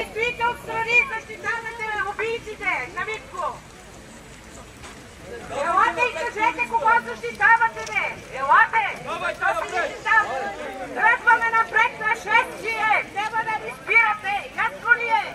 Стоите отстрани, защитавате убийците на Митко! Елате и кажете кого защитавате, бе! Елате! Защо се защитавате? Тръгваме напред на шествие! Няма да ни спирате! Ясно ли е?